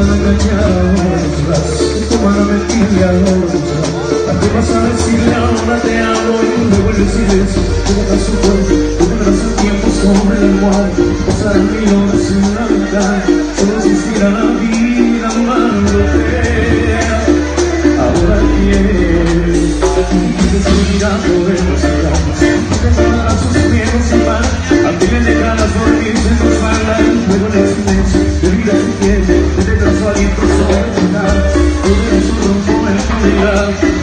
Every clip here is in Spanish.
van a engañar ahora, tú van a mentir ahora. ¿A qué vas a decirle ahora te amo y luego el silencio? ¿Cómo te su cuerpo? ¿Cómo te su tiempo sobre el igual? Pasarán millones sin una mitad, solo existirá la vida amándote. Ahora quieres, y te seguirá por el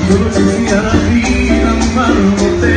Yo no sé si a la vida